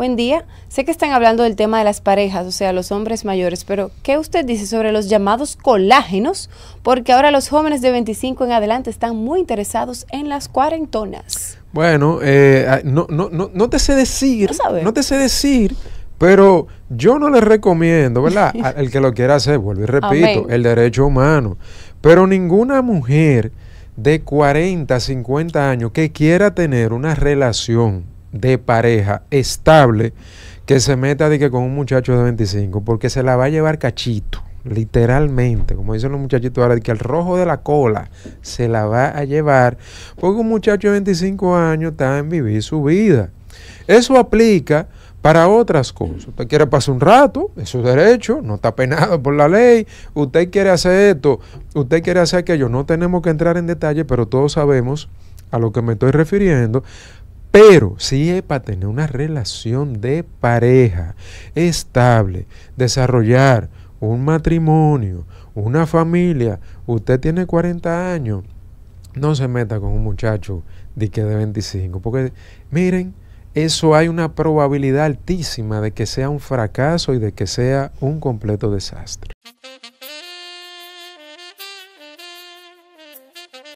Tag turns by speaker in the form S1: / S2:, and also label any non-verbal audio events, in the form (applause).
S1: Buen día. Sé que están hablando del tema de las parejas, o sea, los hombres mayores, pero ¿qué usted dice sobre los llamados colágenos? Porque ahora los jóvenes de 25 en adelante están muy interesados en las cuarentonas.
S2: Bueno, eh, no, no, no, no te sé decir, no te sé decir, pero yo no les recomiendo, ¿verdad? (laughs) el que lo quiera hacer, vuelvo y repito, el derecho humano. Pero ninguna mujer de 40, 50 años que quiera tener una relación de pareja estable que se meta de que con un muchacho de 25 porque se la va a llevar cachito, literalmente, como dicen los muchachitos ahora, de que el rojo de la cola se la va a llevar porque un muchacho de 25 años está en vivir su vida. Eso aplica para otras cosas. Usted quiere pasar un rato, es su derecho, no está penado por la ley. Usted quiere hacer esto, usted quiere hacer aquello. No tenemos que entrar en detalle, pero todos sabemos a lo que me estoy refiriendo. Pero si es para tener una relación de pareja estable, desarrollar un matrimonio, una familia, usted tiene 40 años, no se meta con un muchacho de que de 25, porque miren, eso hay una probabilidad altísima de que sea un fracaso y de que sea un completo desastre.